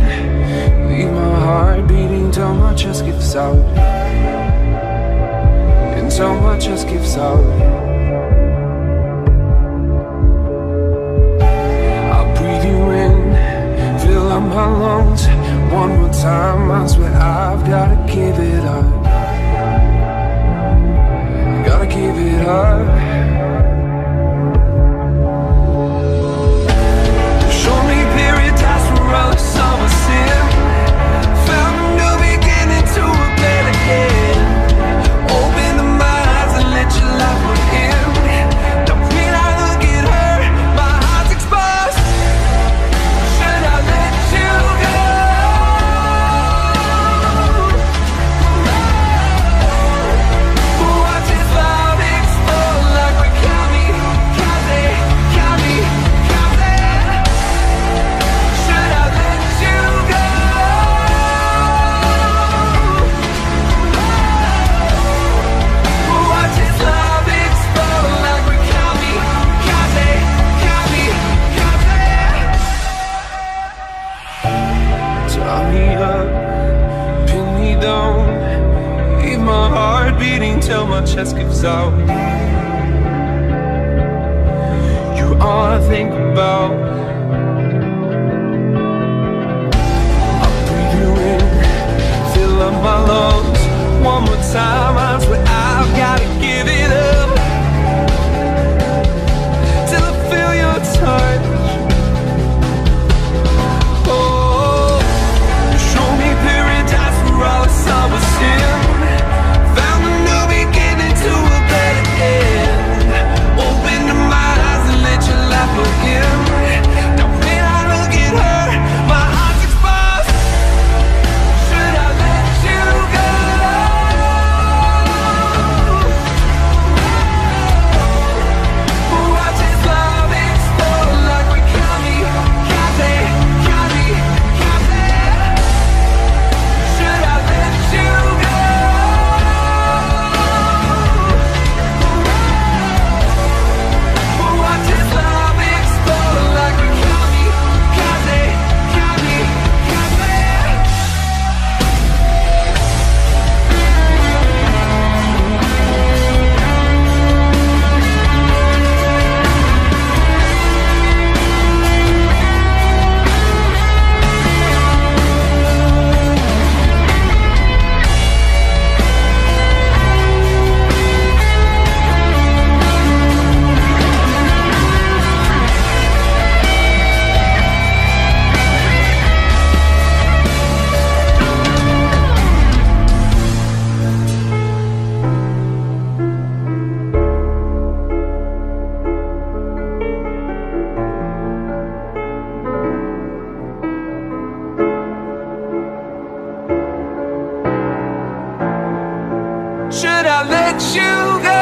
down Leave my heart beating till my chest gives out. Until my chest gives out. I'll breathe you in, fill up my lungs. One more time, I swear I've gotta give it up. Gotta give it up. until my chest gives out You're all I think about i breathe you in, fill up my lungs One more time, I swear I've gotta give it up. that you